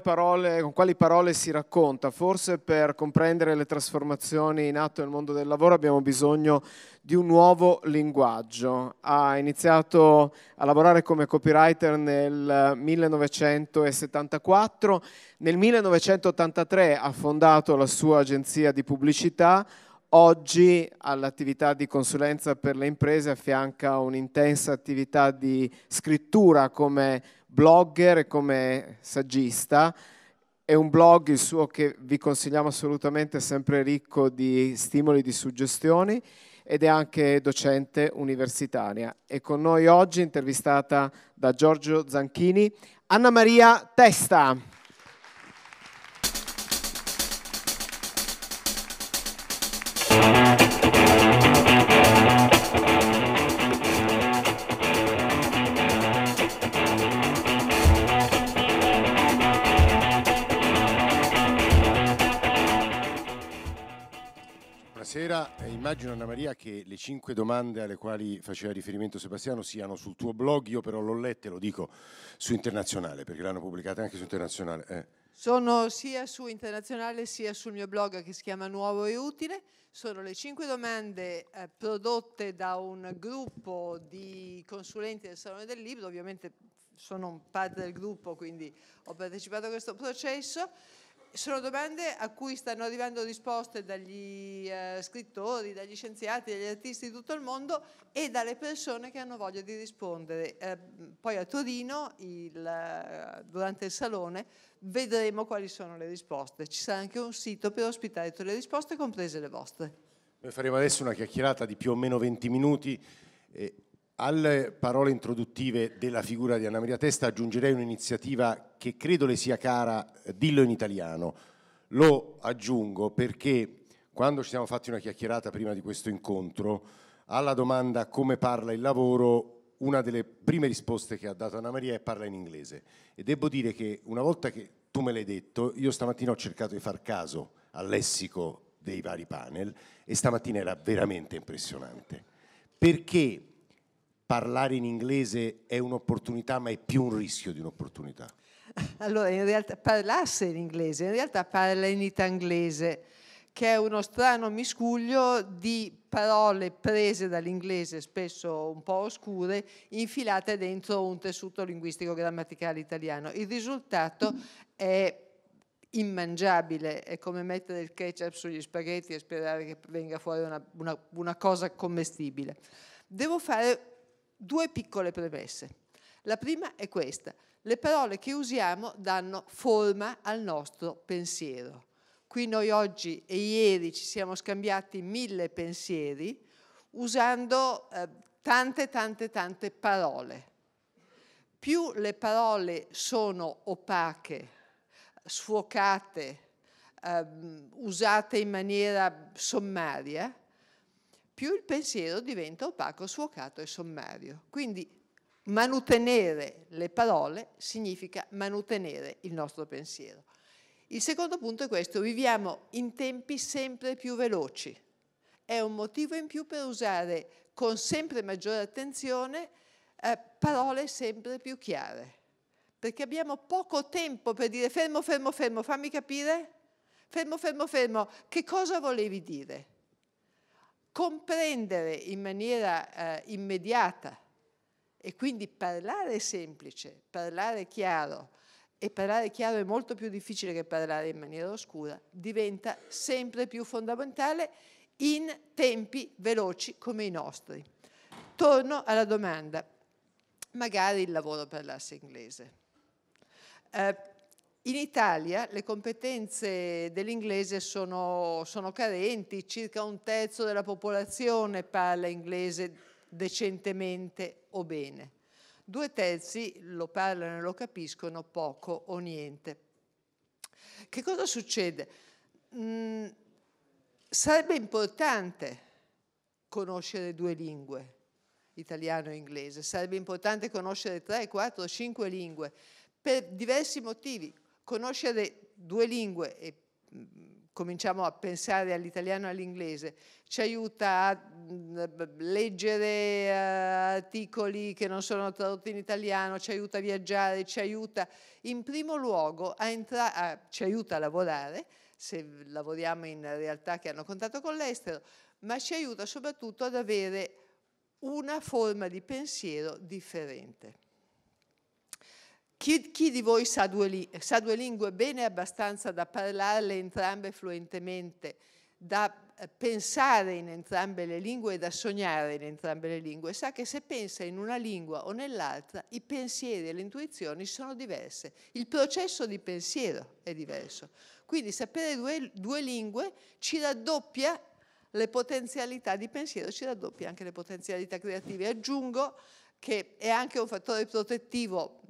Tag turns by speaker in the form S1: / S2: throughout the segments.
S1: parole, con quali parole si racconta. Forse per comprendere le trasformazioni in atto nel mondo del lavoro abbiamo bisogno di un nuovo linguaggio. Ha iniziato a lavorare come copywriter nel 1974, nel 1983 ha fondato la sua agenzia di pubblicità, Oggi all'attività di consulenza per le imprese affianca un'intensa attività di scrittura come blogger e come saggista. È un blog, il suo, che vi consigliamo assolutamente, sempre ricco di stimoli, di suggestioni ed è anche docente universitaria. E con noi oggi, intervistata da Giorgio Zanchini, Anna Maria Testa.
S2: Immagino Anna Maria che le cinque domande alle quali faceva riferimento Sebastiano siano sul tuo blog, io però l'ho lette, lo dico, su Internazionale, perché l'hanno pubblicata anche su Internazionale. Eh.
S3: Sono sia su Internazionale sia sul mio blog che si chiama Nuovo e Utile. Sono le cinque domande eh, prodotte da un gruppo di consulenti del Salone del Libro, ovviamente sono parte del gruppo, quindi ho partecipato a questo processo sono domande a cui stanno arrivando risposte dagli eh, scrittori, dagli scienziati, dagli artisti di tutto il mondo e dalle persone che hanno voglia di rispondere. Eh, poi a Torino, il, eh, durante il salone, vedremo quali sono le risposte. Ci sarà anche un sito per ospitare tutte le risposte, comprese le vostre.
S2: Noi faremo adesso una chiacchierata di più o meno 20 minuti. Eh, alle parole introduttive della figura di Anna Maria Testa aggiungerei un'iniziativa che credo le sia cara, eh, dillo in italiano. Lo aggiungo perché quando ci siamo fatti una chiacchierata prima di questo incontro, alla domanda come parla il lavoro, una delle prime risposte che ha dato Anna Maria è parla in inglese. E devo dire che una volta che tu me l'hai detto, io stamattina ho cercato di far caso al lessico dei vari panel e stamattina era veramente impressionante. Perché parlare in inglese è un'opportunità, ma è più un rischio di un'opportunità?
S3: Allora, in realtà parlasse in inglese, in realtà parla in itanglese, che è uno strano miscuglio di parole prese dall'inglese, spesso un po' oscure, infilate dentro un tessuto linguistico grammaticale italiano. Il risultato è immangiabile, è come mettere il ketchup sugli spaghetti e sperare che venga fuori una, una, una cosa commestibile. Devo fare due piccole premesse. La prima è questa. Le parole che usiamo danno forma al nostro pensiero. Qui noi oggi e ieri ci siamo scambiati mille pensieri usando eh, tante, tante, tante parole. Più le parole sono opache, sfocate, eh, usate in maniera sommaria, più il pensiero diventa opaco, sfocato e sommario. Quindi manutenere le parole significa manutenere il nostro pensiero. Il secondo punto è questo, viviamo in tempi sempre più veloci. È un motivo in più per usare con sempre maggiore attenzione eh, parole sempre più chiare, perché abbiamo poco tempo per dire fermo, fermo, fermo, fammi capire, fermo, fermo, fermo, che cosa volevi dire? Comprendere in maniera eh, immediata e quindi parlare semplice, parlare chiaro, e parlare chiaro è molto più difficile che parlare in maniera oscura, diventa sempre più fondamentale in tempi veloci come i nostri. Torno alla domanda, magari il lavoro parlasse inglese. Eh, in Italia le competenze dell'inglese sono, sono, carenti, circa un terzo della popolazione parla inglese decentemente o bene. Due terzi lo parlano e lo capiscono poco o niente. Che cosa succede? Mm, sarebbe importante conoscere due lingue, italiano e inglese, sarebbe importante conoscere tre, quattro, cinque lingue, per diversi motivi conoscere due lingue e cominciamo a pensare all'italiano e all'inglese, ci aiuta a leggere uh, articoli che non sono tradotti in italiano, ci aiuta a viaggiare, ci aiuta in primo luogo a, entra- ci aiuta a lavorare, se lavoriamo in realtà che hanno contatto con l'estero, ma ci aiuta soprattutto ad avere una forma di pensiero differente. Chi, chi di voi sa due, sa due, lingue bene abbastanza da parlarle entrambe fluentemente, da eh, pensare in entrambe le lingue e da sognare in entrambe le lingue, sa che se pensa in una lingua o nell'altra i pensieri e le intuizioni sono diverse, il processo di pensiero è diverso. Quindi sapere due, due lingue ci raddoppia le potenzialità di pensiero, ci raddoppia anche le potenzialità creative. Aggiungo che è anche un fattore protettivo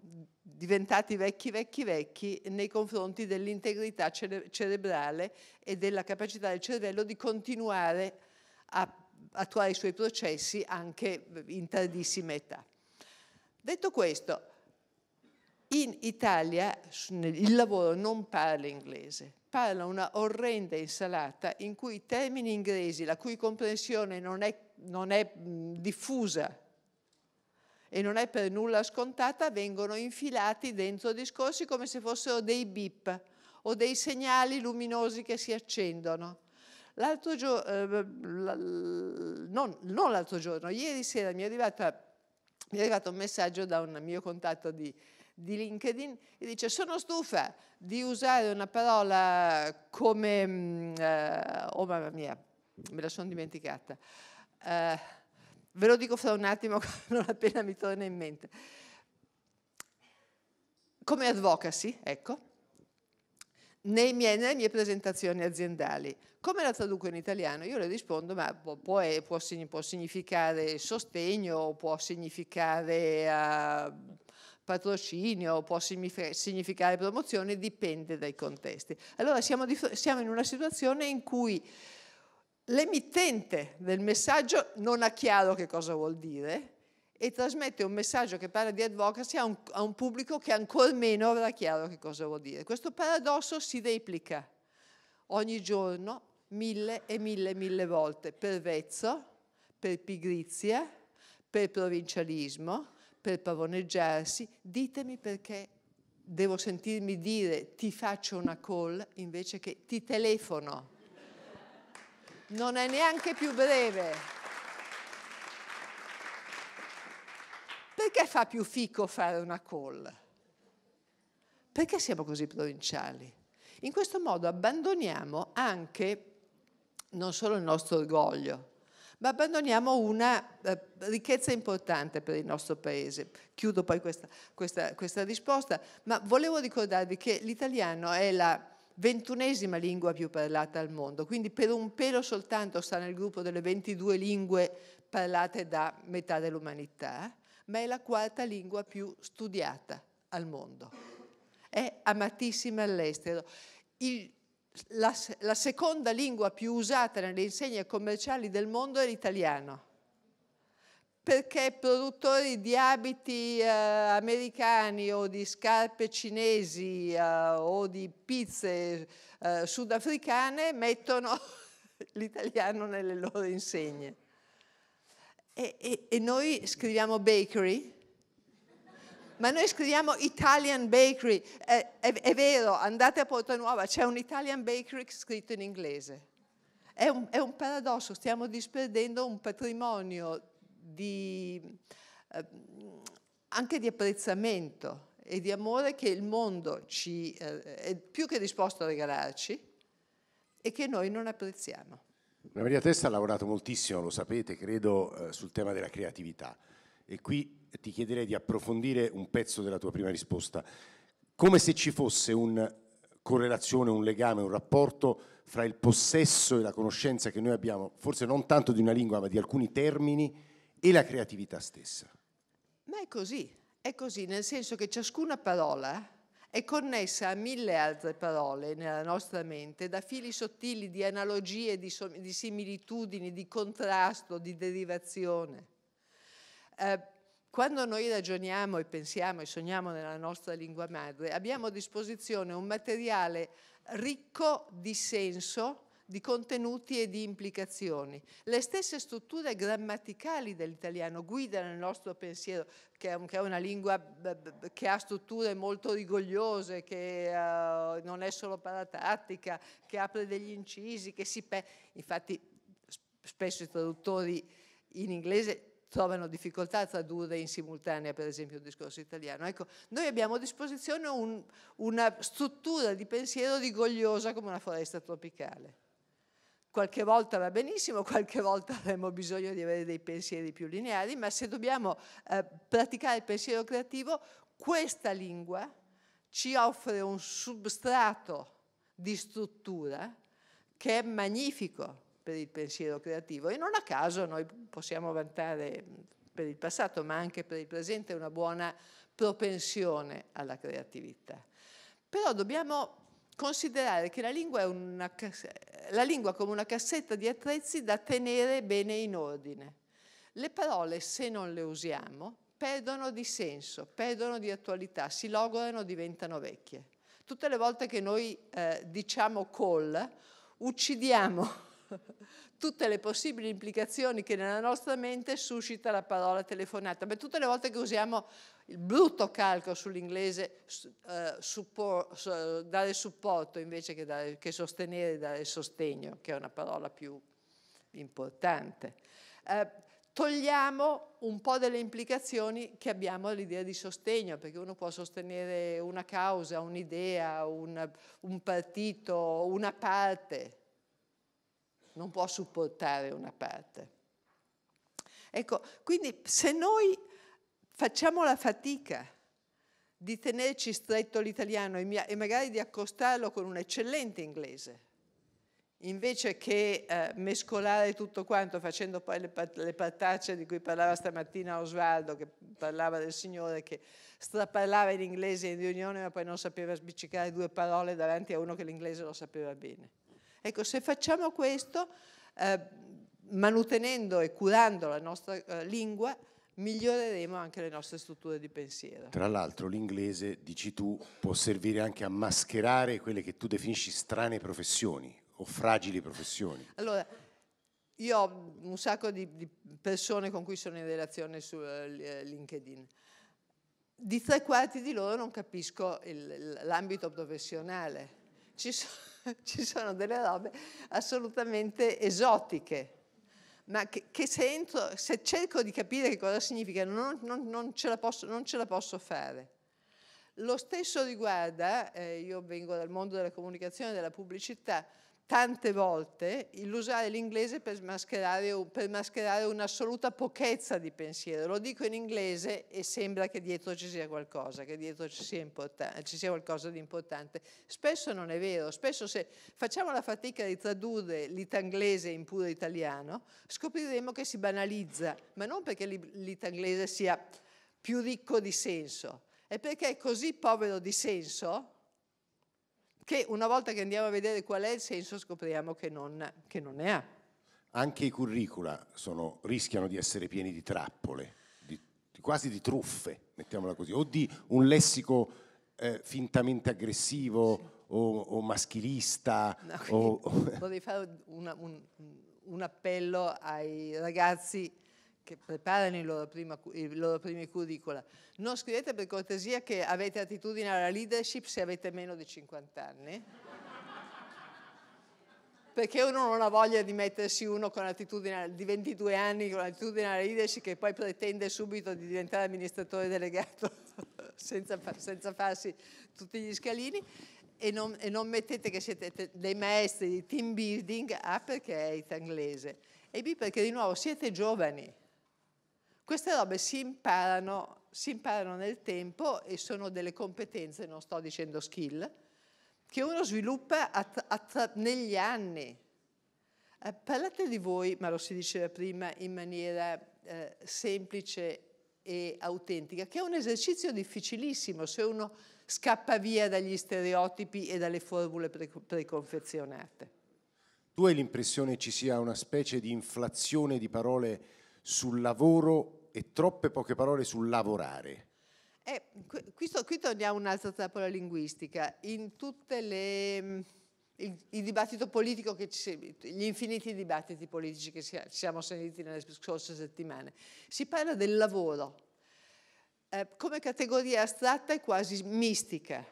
S3: diventati vecchi, vecchi, vecchi nei confronti dell'integrità cere- cerebrale e della capacità del cervello di continuare a attuare i suoi processi anche in tardissima età. Detto questo, in Italia il lavoro non parla inglese, parla una orrenda insalata in cui i termini inglesi, la cui comprensione non è, non è diffusa e non è per nulla scontata, vengono infilati dentro discorsi come se fossero dei bip o dei segnali luminosi che si accendono. L'altro giorno, eh, non, non, l'altro giorno, ieri sera mi è, arrivata, mi è, arrivato un messaggio da un mio contatto di, di LinkedIn e dice sono stufa di usare una parola come, mm, eh, oh mamma mia, me la sono dimenticata. Eh, Ve lo dico fra un attimo, non appena mi torna in mente. Come advocacy, ecco, miei, nelle mie presentazioni aziendali. Come la traduco in italiano? Io le rispondo, ma può, può, può significare sostegno, può significare uh, patrocinio, può significare promozione, dipende dai contesti. Allora siamo, di, siamo in una situazione in cui L'emittente del messaggio non ha chiaro che cosa vuol dire e trasmette un messaggio che parla di advocacy a un, a un pubblico che ancora meno avrà chiaro che cosa vuol dire. Questo paradosso si replica ogni giorno mille e mille e mille volte per vezzo, per pigrizia, per provincialismo, per pavoneggiarsi. Ditemi perché devo sentirmi dire ti faccio una call invece che ti telefono non è neanche più breve. Perché fa più fico fare una call? Perché siamo così provinciali? In questo modo abbandoniamo anche non solo il nostro orgoglio, ma abbandoniamo una eh, ricchezza importante per il nostro paese. Chiudo poi questa, questa, questa risposta, ma volevo ricordarvi che l'italiano è la ventunesima lingua più parlata al mondo, quindi per un pelo soltanto sta nel gruppo delle 22 lingue parlate da metà dell'umanità, ma è la quarta lingua più studiata al mondo. È amatissima all'estero. Il, la, la seconda lingua più usata nelle insegne commerciali del mondo è l'italiano perché produttori di abiti eh, americani o di scarpe cinesi eh, o di pizze eh, sudafricane mettono l'italiano nelle loro insegne. E, e, e, noi scriviamo bakery, ma noi scriviamo Italian bakery. È, è, è vero, andate a Porta Nuova, c'è un Italian bakery scritto in inglese. È un, è un paradosso, stiamo disperdendo un patrimonio di, eh, anche di apprezzamento e di amore che il mondo ci, eh, è più che disposto a regalarci e che noi non apprezziamo.
S2: Maria Testa ha lavorato moltissimo, lo sapete, credo, eh, sul tema della creatività e qui ti chiederei di approfondire un pezzo della tua prima risposta, come se ci fosse una correlazione, un legame, un rapporto fra il possesso e la conoscenza che noi abbiamo, forse non tanto di una lingua, ma di alcuni termini e la creatività stessa.
S3: Ma è così, è così, nel senso che ciascuna parola è connessa a mille altre parole nella nostra mente, da fili sottili di analogie, di, so- di similitudini, di contrasto, di derivazione. Eh, quando noi ragioniamo e pensiamo e sogniamo nella nostra lingua madre, abbiamo a disposizione un materiale ricco di senso, di contenuti e di implicazioni. Le stesse strutture grammaticali dell'italiano guidano il nostro pensiero, che è, una lingua che ha strutture molto rigogliose, che uh, non è solo paratattica, che apre degli incisi, che si... Pe- Infatti spesso i traduttori in inglese trovano difficoltà a tradurre in simultanea, per esempio, il discorso italiano. Ecco, noi abbiamo a disposizione un, una struttura di pensiero rigogliosa come una foresta tropicale. Qualche volta va benissimo, qualche volta avremo bisogno di avere dei pensieri più lineari, ma se dobbiamo eh, praticare il pensiero creativo, questa lingua ci offre un substrato di struttura che è magnifico per il pensiero creativo e non a caso noi possiamo vantare per il passato ma anche per il presente una buona propensione alla creatività. Però dobbiamo considerare che la lingua, una, la lingua come una cassetta di attrezzi da tenere bene in ordine. Le parole, se non le usiamo, perdono di senso, perdono di attualità, si logorano, diventano vecchie. Tutte le volte che noi eh, diciamo call, uccidiamo tutte le possibili implicazioni che nella nostra mente suscita la parola telefonata. Ma tutte le volte che usiamo il brutto calco sull'inglese, eh, support, dare supporto invece che, dare, che sostenere, dare sostegno, che è una parola più importante. Eh, togliamo un po' delle implicazioni che abbiamo all'idea di sostegno, perché uno può sostenere una causa, un'idea, un, un partito, una parte, non può supportare una parte. Ecco, quindi se noi facciamo la fatica di tenerci stretto l'italiano e magari di accostarlo con un eccellente inglese, invece che eh, mescolare tutto quanto facendo poi le, le partacce di cui parlava stamattina Osvaldo, che parlava del signore che straparlava in inglese in riunione ma poi non sapeva sbiccicare due parole davanti a uno che l'inglese lo sapeva bene. Ecco, se facciamo questo, eh, manutenendo e curando la nostra eh, lingua, miglioreremo anche le nostre strutture di pensiero.
S2: Tra l'altro l'inglese, dici tu, può servire anche a mascherare quelle che tu definisci strane professioni o fragili professioni.
S3: Allora, io ho un sacco di, di persone con cui sono in relazione su uh, LinkedIn. Di tre quarti di loro non capisco il, l'ambito professionale. Ci sono ci sono delle robe assolutamente esotiche, ma che, che se, entro, se, cerco di capire che cosa significa non, non, non, ce, la posso, non ce la posso fare. Lo stesso riguarda, eh, io vengo dal mondo della comunicazione e della pubblicità, tante volte l'usare l'inglese per mascherare, per mascherare, un'assoluta pochezza di pensiero. Lo dico in inglese e sembra che dietro ci sia qualcosa, che dietro ci sia, ci sia qualcosa di importante. Spesso non è vero, spesso se facciamo la fatica di tradurre l'itanglese in puro italiano, scopriremo che si banalizza, ma non perché l'itanglese sia più ricco di senso, è perché è così povero di senso che una volta che andiamo a vedere qual è il senso scopriamo che non, che non ne ha.
S2: Anche i curricula sono, rischiano di essere pieni di trappole, di, quasi di truffe, mettiamola così, o di un lessico eh, fintamente aggressivo sì. o, o, maschilista.
S3: No, o, vorrei fare una, un, un appello ai ragazzi che preparano i loro, prima, i loro primi curricula. Non scrivete per cortesia che avete attitudine alla leadership se avete meno di 50 anni, perché uno non ha voglia di mettersi uno di 22 anni, con attitudine alla leadership che poi pretende subito di diventare amministratore delegato senza, senza farsi tutti gli scalini. E non, e non, mettete che siete dei maestri di team building, A perché è itanglese, e B perché di nuovo siete giovani, queste robe si imparano, si imparano nel tempo e sono delle competenze, non sto dicendo skill, che uno sviluppa att- att- negli anni. Eh, parlate di voi, ma lo si diceva prima, in maniera eh, semplice e autentica, che è un esercizio difficilissimo se uno scappa via dagli stereotipi e dalle formule pre- preconfezionate.
S2: Tu hai l'impressione ci sia una specie di inflazione di parole sul lavoro e troppe poche parole sul lavorare.
S3: Eh, qui, qui torniamo a un'altra trappola linguistica. In tutte le il, il, dibattito politico, che ci, gli infiniti dibattiti politici che ci siamo sentiti nelle scorse settimane. Si parla del lavoro eh, come categoria astratta e quasi mistica.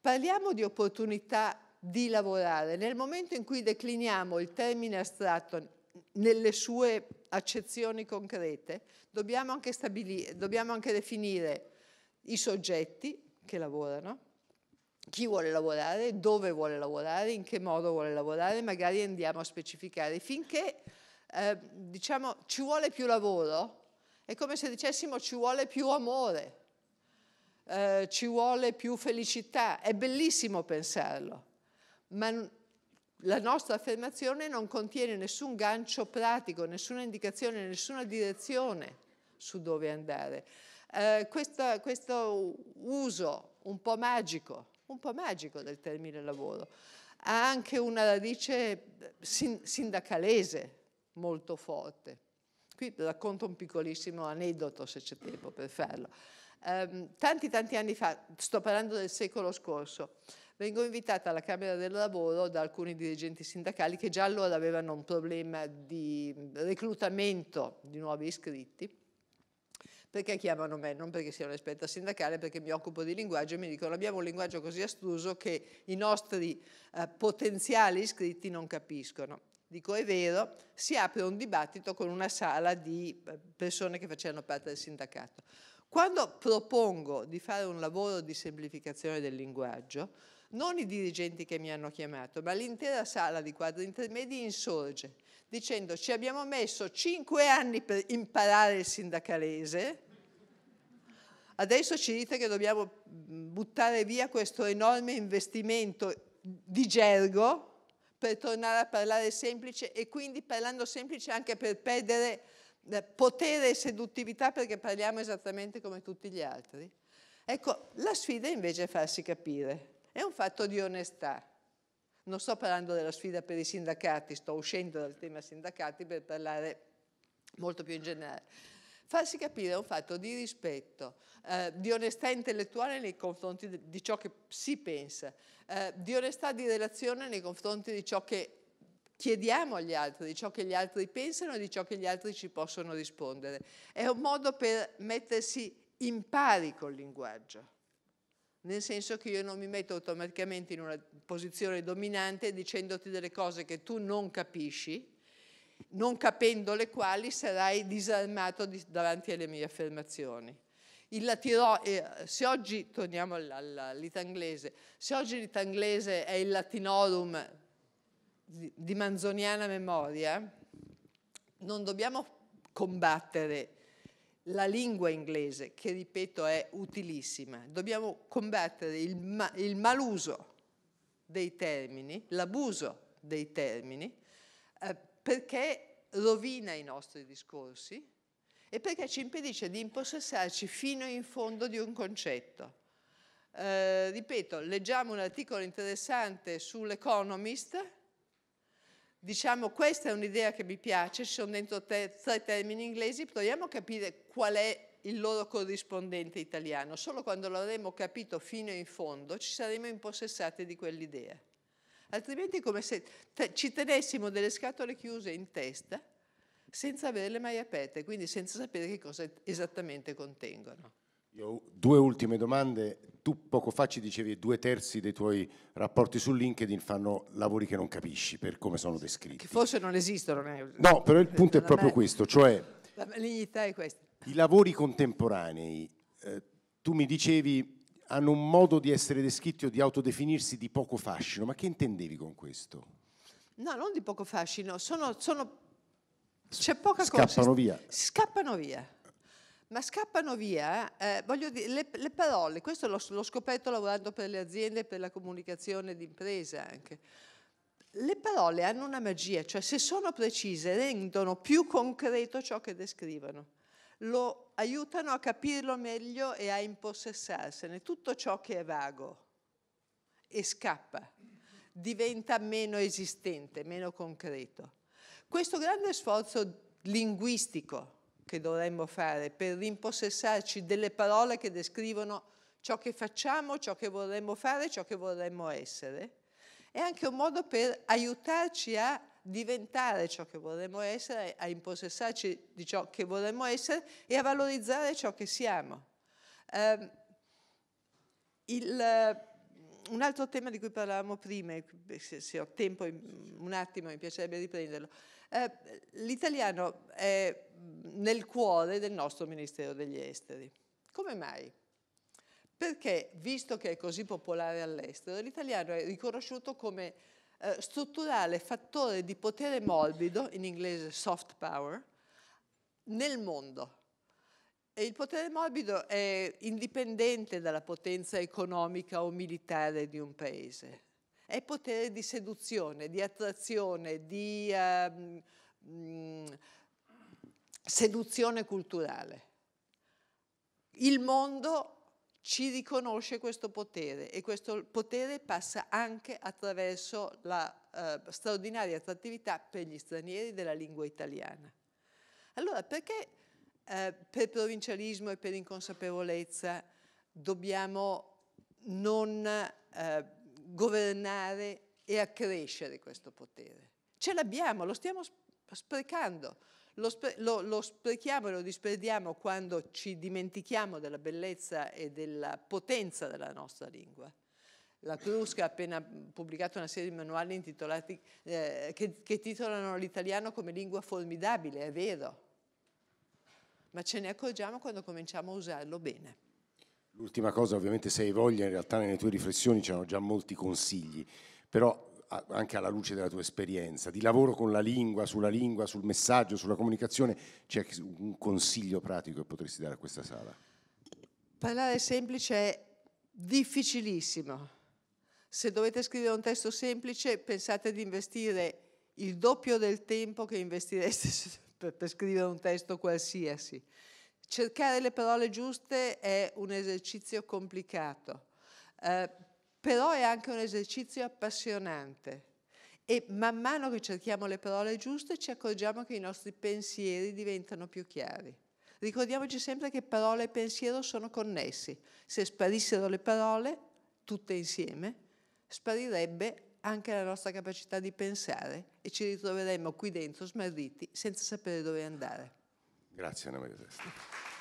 S3: Parliamo di opportunità di lavorare. Nel momento in cui decliniamo il termine astratto nelle sue accezioni concrete, dobbiamo anche, dobbiamo anche definire i soggetti che lavorano, chi vuole lavorare, dove vuole lavorare, in che modo vuole lavorare, magari andiamo a specificare. Finché eh, diciamo ci vuole più lavoro, è come se dicessimo ci vuole più amore, eh, ci vuole più felicità. È bellissimo pensarlo, ma la nostra affermazione non contiene nessun gancio pratico, nessuna indicazione, nessuna direzione su dove andare. Eh, questa, questo uso un po' magico un po' magico del termine lavoro. Ha anche una radice sindacalese molto forte. Qui racconto un piccolissimo aneddoto se c'è tempo per farlo. Um, tanti tanti anni fa, sto parlando del secolo scorso, vengo invitata alla Camera del Lavoro da alcuni dirigenti sindacali che già allora avevano un problema di reclutamento di nuovi iscritti perché chiamano me? Non perché sia un'esperta sindacale, perché mi occupo di linguaggio e mi dicono abbiamo un linguaggio così astruso che i nostri eh, potenziali iscritti non capiscono. Dico è vero, si apre un dibattito con una sala di eh, persone che facevano parte del sindacato. Quando propongo di fare un lavoro di semplificazione del linguaggio, non i dirigenti che mi hanno chiamato, ma l'intera sala di quadri intermedi insorge dicendo ci abbiamo messo cinque anni per imparare il sindacalese, adesso ci dite che dobbiamo buttare via questo enorme investimento di gergo per tornare a parlare semplice e quindi parlando semplice anche per perdere eh, potere e seduttività perché parliamo esattamente come tutti gli altri. Ecco, la sfida invece è farsi capire, è un fatto di onestà. Non sto parlando della sfida per i sindacati, sto uscendo dal tema sindacati per parlare molto più in generale. Farsi capire è un fatto di rispetto, eh, di onestà intellettuale nei confronti di, ciò che si pensa, eh, di onestà di relazione nei confronti di ciò che chiediamo agli altri, di ciò che gli altri pensano e di ciò che gli altri ci possono rispondere. È un modo per mettersi in pari col linguaggio nel senso che io non mi metto automaticamente in una posizione dominante dicendoti delle cose che tu non capisci, non capendo le quali sarai disarmato di, davanti alle mie affermazioni. Latino, eh, se oggi, torniamo all'itanglese, se oggi l'itanglese è il latinorum di, di manzoniana memoria, non dobbiamo combattere la lingua inglese, che ripeto è utilissima. Dobbiamo combattere il, ma, il maluso dei termini, l'abuso dei termini, eh, perché rovina i nostri discorsi e perché ci impedisce di impossessarci fino in fondo di un concetto. Eh, ripeto, leggiamo un articolo interessante sull'Economist, diciamo questa è un'idea che mi piace, ci sono dentro tre, tre termini inglesi, proviamo a capire qual è il loro corrispondente italiano. Solo quando l'avremo capito fino in fondo ci saremo impossessati di quell'idea. Altrimenti è come se ci tenessimo delle scatole chiuse in testa senza averle mai aperte, quindi senza sapere che cosa esattamente contengono.
S2: Io ho due ultime domande. Tu poco fa ci dicevi che due terzi dei tuoi rapporti su LinkedIn fanno lavori che non capisci per come sono descritti.
S3: Che forse non esistono.
S2: No, però il punto è proprio questo, cioè...
S3: La malignità è questa.
S2: I lavori contemporanei, eh, tu mi dicevi, hanno un modo di essere descritti o di autodefinirsi di poco fascino, ma che intendevi con questo?
S3: No, non di poco fascino, sono... sono... C'è poca
S2: scappano
S3: cosa. Scappano
S2: via.
S3: Scappano via ma scappano via, eh, voglio dire, le, le parole, questo l'ho, scoperto lavorando per le aziende, per la comunicazione d'impresa anche. Le parole hanno una magia, cioè se sono precise rendono più concreto ciò che descrivono, lo aiutano a capirlo meglio e a impossessarsene. Tutto ciò che è vago e scappa diventa meno esistente, meno concreto. Questo grande sforzo linguistico che dovremmo fare per rimpossessarci delle parole che descrivono ciò che facciamo, ciò che vorremmo fare, ciò che vorremmo essere. È anche un modo per aiutarci a diventare ciò che vorremmo essere, a impossessarci di ciò che vorremmo essere e a valorizzare ciò che siamo. Um, il, un altro tema di cui parlavamo prima, se, se ho tempo un attimo mi piacerebbe riprenderlo, eh, l'italiano è nel cuore del nostro Ministero degli Esteri. Come mai? Perché, visto che è così popolare all'estero, l'italiano è riconosciuto come eh, strutturale fattore di potere morbido, in inglese soft power, nel mondo. E il potere morbido è indipendente dalla potenza economica o militare di un paese. È potere di seduzione, di attrazione, di uh, seduzione culturale. Il mondo ci riconosce questo potere e questo potere passa anche attraverso la uh, straordinaria attrattività per gli stranieri della lingua italiana. Allora, perché uh, per provincialismo e per inconsapevolezza dobbiamo non uh, governare e accrescere questo potere? Ce l'abbiamo, lo stiamo sprecando. Lo, spre lo, lo, sprechiamo e lo disperdiamo quando ci dimentichiamo della bellezza e della potenza della nostra lingua. La Crusca ha appena pubblicato una serie di manuali intitolati, eh, che, che titolano l'italiano come lingua formidabile, è vero, ma ce ne accorgiamo quando cominciamo a usarlo bene.
S2: L'ultima cosa, ovviamente se hai voglia, in realtà nelle tue riflessioni c'erano già molti consigli, però anche alla luce della tua esperienza, di lavoro con la lingua, sulla lingua, sul messaggio, sulla comunicazione, c'è un consiglio pratico che potresti dare a questa sala?
S3: Parlare semplice è difficilissimo. Se dovete scrivere un testo semplice, pensate di investire il doppio del tempo che investireste per, per scrivere un testo qualsiasi. Cercare le parole giuste è un esercizio complicato. Eh, però è anche un esercizio appassionante e man mano che cerchiamo le parole giuste ci accorgiamo che i nostri pensieri diventano più chiari. Ricordiamoci sempre che parole e pensiero sono connessi. Se sparissero le parole, tutte insieme, sparirebbe anche la nostra capacità di pensare e ci ritroveremmo qui dentro smarriti senza sapere dove andare.
S2: Grazie Anna Maria Testa.